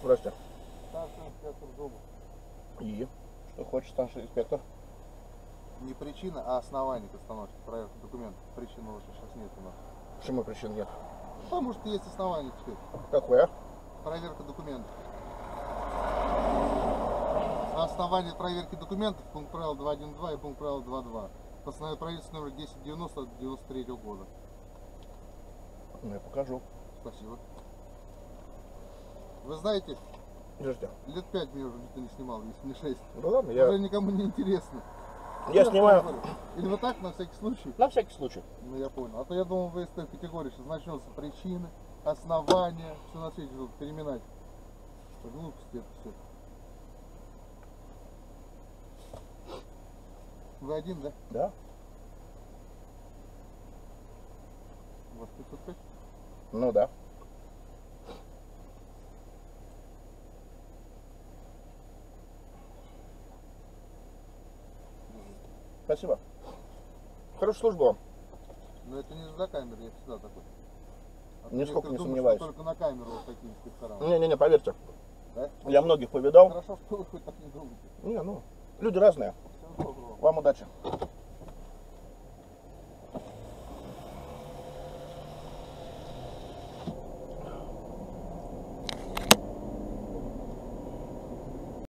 Здрасте. Старший инспектор Зубов. И? Что хочет старший инспектор? Не причина, а основание к остановке. Проверка документов. Причины уже сейчас нет у нас. Почему причин нет? Потому что есть основание теперь. Какое? Проверка документов. На основании проверки документов пункт правил 2.1.2 и пункт правил 2.2. Постановление правительства номер 1090 от 93 года. Ну, я покажу. Спасибо. Вы знаете, Подождите. лет пять меня уже никто не снимал, если не шесть. Ну ладно, Уже я, никому не интересно. я снимаю Или вот так, на всякий случай? на всякий случай. Ну я понял. А то я думал, вы из той категории сейчас начнется причины, основания, все на свете будут переминать. Что глупости это все. Вы один, да? Да? У вас 505? Ну да. Спасибо. Хорошей службы вам. Но это не за камеры, я всегда такой. А Нисколько не думают, сомневаюсь. Только на камеру вот такие инспектора. Не-не-не, поверьте. Да? Я многих повидал. Хорошо, что вы хоть так не думаете. Не, ну, люди разные. Вам удачи.